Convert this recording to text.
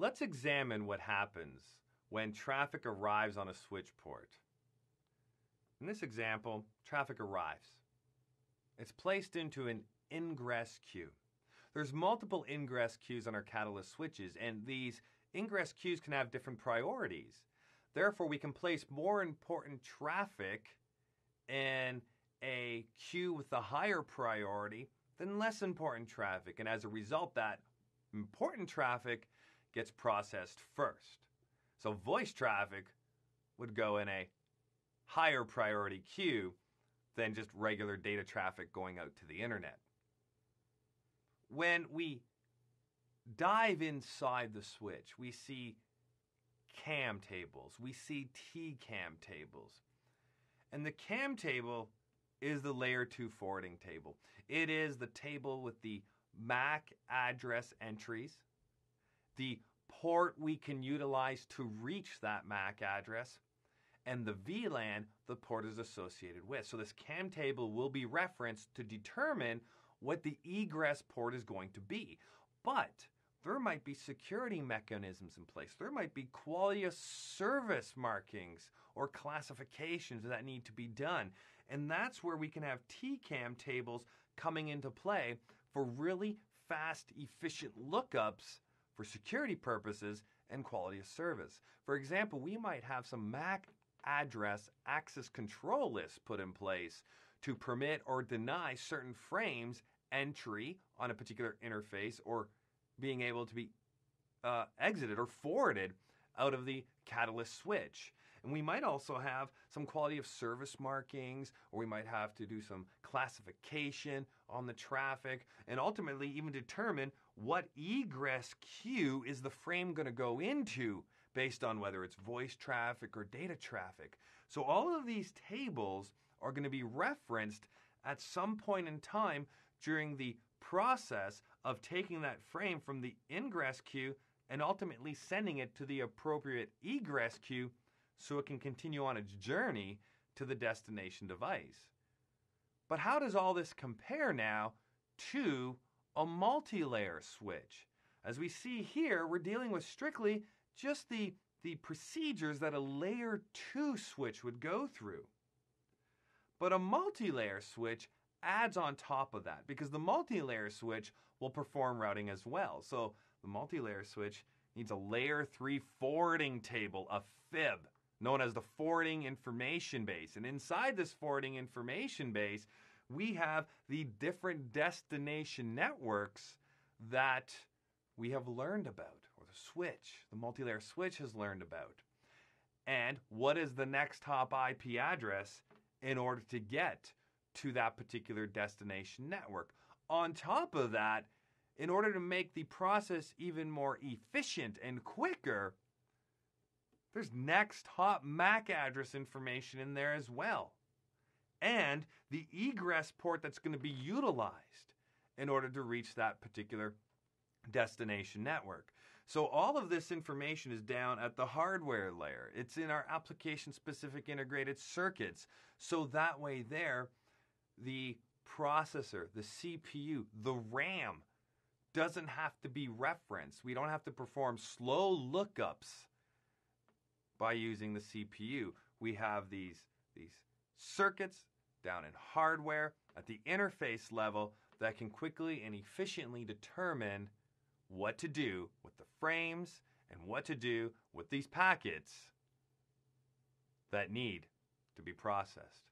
Let's examine what happens when traffic arrives on a switch port. In this example, traffic arrives. It's placed into an ingress queue. There's multiple ingress queues on our catalyst switches, and these ingress queues can have different priorities. Therefore, we can place more important traffic in a queue with a higher priority than less important traffic. And as a result, that important traffic gets processed first. So voice traffic would go in a higher priority queue than just regular data traffic going out to the internet. When we dive inside the switch, we see CAM tables, we see TCAM tables. And the CAM table is the layer 2 forwarding table. It is the table with the MAC address entries, the port we can utilize to reach that MAC address, and the VLAN the port is associated with. So this CAM table will be referenced to determine what the egress port is going to be. But there might be security mechanisms in place. There might be quality of service markings or classifications that need to be done. And that's where we can have TCAM tables coming into play for really fast, efficient lookups for security purposes and quality of service. For example, we might have some MAC address access control lists put in place to permit or deny certain frames entry on a particular interface or being able to be uh, exited or forwarded out of the catalyst switch. And we might also have some quality of service markings, or we might have to do some classification on the traffic, and ultimately even determine what egress queue is the frame going to go into based on whether it's voice traffic or data traffic. So all of these tables are going to be referenced at some point in time during the process of taking that frame from the ingress queue and ultimately sending it to the appropriate egress queue so it can continue on its journey to the destination device. But how does all this compare now to a multi layer switch? As we see here, we're dealing with strictly just the, the procedures that a layer 2 switch would go through. But a multi layer switch adds on top of that because the multi layer switch will perform routing as well. So the multi layer switch needs a layer 3 forwarding table, a FIB, known as the forwarding information base. And inside this forwarding information base, we have the different destination networks that we have learned about, or the switch, the multi layer switch has learned about. And what is the next hop IP address in order to get to that particular destination network? On top of that, in order to make the process even more efficient and quicker, there's next hop MAC address information in there as well. And the egress port that's going to be utilized in order to reach that particular destination network. So all of this information is down at the hardware layer. It's in our application specific integrated circuits. So that way there the processor, the CPU, the RAM doesn't have to be referenced. We don't have to perform slow lookups by using the CPU. We have these, these circuits down in hardware at the interface level that can quickly and efficiently determine what to do with the frames and what to do with these packets that need to be processed.